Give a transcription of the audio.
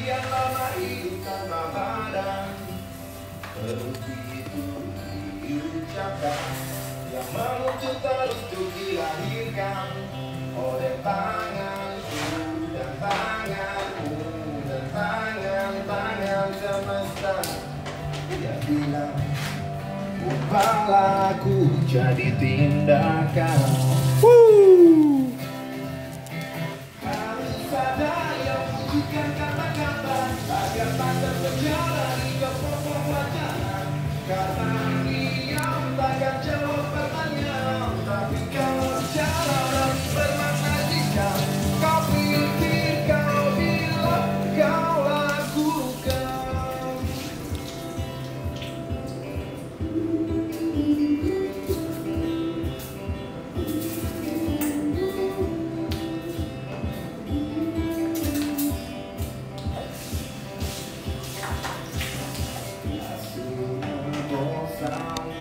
Sekian lama hidup tanpa badan. Begitu diucapkan Yang menuju terus untuk dilahirkan. Oleh tanganku dan tanganmu Dan tangan-tangan semesta. Dia bilang Ubahlah jadi tindakan God,